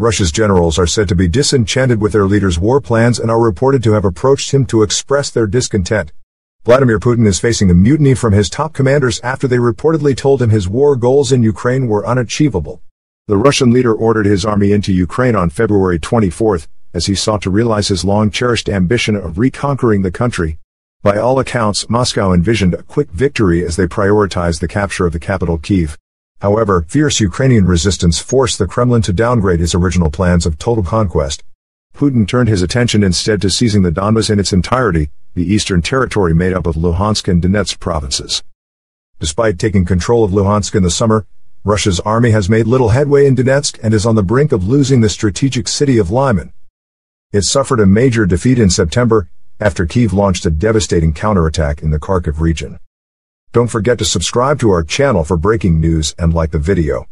Russia's generals are said to be disenchanted with their leader's war plans and are reported to have approached him to express their discontent. Vladimir Putin is facing a mutiny from his top commanders after they reportedly told him his war goals in Ukraine were unachievable. The Russian leader ordered his army into Ukraine on February 24, as he sought to realize his long-cherished ambition of reconquering the country. By all accounts, Moscow envisioned a quick victory as they prioritized the capture of the capital Kiev. However, fierce Ukrainian resistance forced the Kremlin to downgrade his original plans of total conquest. Putin turned his attention instead to seizing the Donbas in its entirety, the eastern territory made up of Luhansk and Donetsk provinces. Despite taking control of Luhansk in the summer, Russia's army has made little headway in Donetsk and is on the brink of losing the strategic city of Lyman. It suffered a major defeat in September after Kiev launched a devastating counterattack in the Kharkiv region. Don't forget to subscribe to our channel for breaking news and like the video.